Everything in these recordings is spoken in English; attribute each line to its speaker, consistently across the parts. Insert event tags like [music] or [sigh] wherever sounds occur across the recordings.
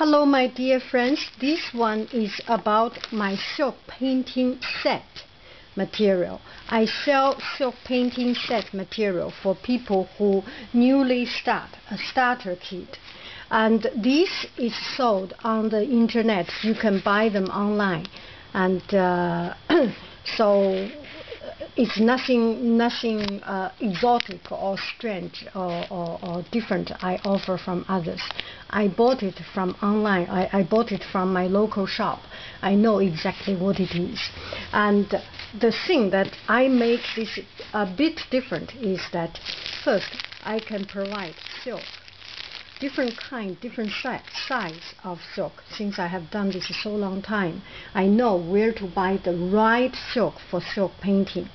Speaker 1: Hello my dear friends, this one is about my silk painting set material. I sell silk painting set material for people who newly start a starter kit. And this is sold on the internet. You can buy them online. And uh, [clears throat] so it's nothing nothing uh, exotic or strange or, or, or, different I offer from others. I bought it from online. I, I bought it from my local shop. I know exactly what it is. And the thing that I make this a bit different is that first I can provide silk different kind, different size of silk. Since I have done this so long time, I know where to buy the right silk for silk painting.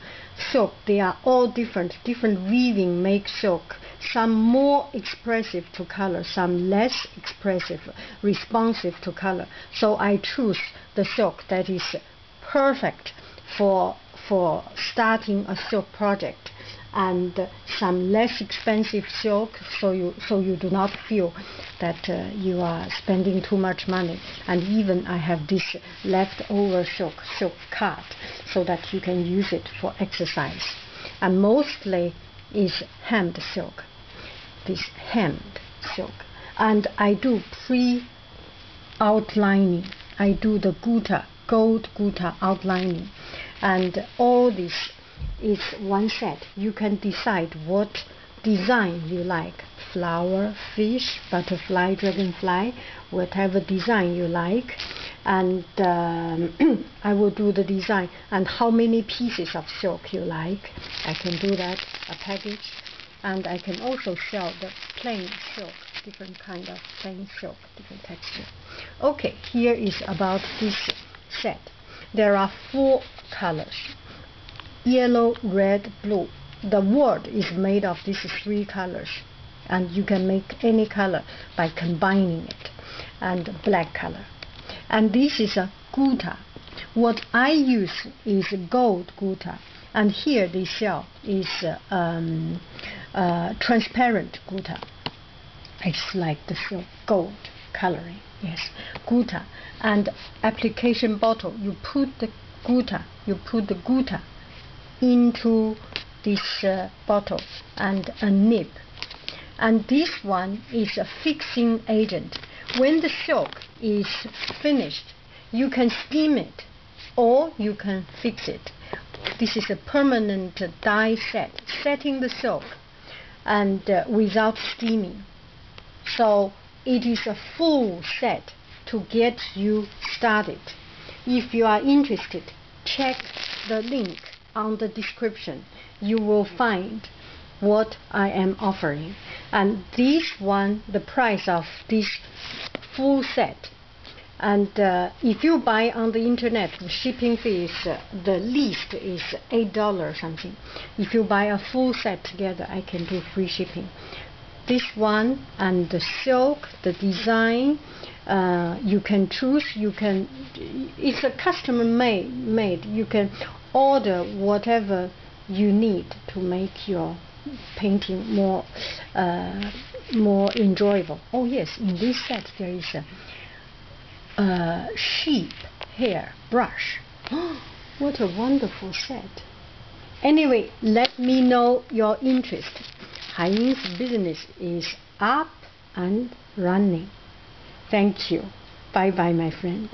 Speaker 1: Silk, they are all different. Different weaving make silk. Some more expressive to color, some less expressive, responsive to color. So I choose the silk that is perfect for for starting a silk project and some less expensive silk so you so you do not feel that uh, you are spending too much money. And even I have this leftover silk silk cut so that you can use it for exercise. And mostly is hemmed silk this hemmed silk. And I do pre outlining. I do the gutta gold gutta outlining. And all this is one set. You can decide what design you like. Flower, fish, butterfly, dragonfly, whatever design you like. And um, [clears throat] I will do the design and how many pieces of silk you like. I can do that, a package. And I can also sell the plain silk, different kind of plain silk, different texture. Okay, here is about this set. There are four colors yellow, red, blue. The word is made of these three colors, and you can make any color by combining it, and black color. And this is a gutta. What I use is gold gutta, and here the shell is uh, um, uh, transparent gutta. It's like the gold coloring, yes, gutta. And application bottle, you put the gutta, you put the gutta into this uh, bottle and a nib. And this one is a fixing agent. When the silk is finished, you can steam it or you can fix it. This is a permanent dye set, setting the silk and uh, without steaming. So it is a full set to get you started. If you are interested, check the link on the description, you will find what I am offering. And this one, the price of this full set. And uh, if you buy on the internet, the shipping fee is uh, the least is eight dollars something. If you buy a full set together, I can do free shipping. This one and the silk, the design, uh, you can choose. You can. It's a custom made. Made. You can order whatever you need to make your painting more uh, more enjoyable. Oh yes, in this set there is a, a sheep hair brush. [gasps] what a wonderful set! Anyway, let me know your interest. Haiying's business is up and running. Thank you. Bye bye, my friend.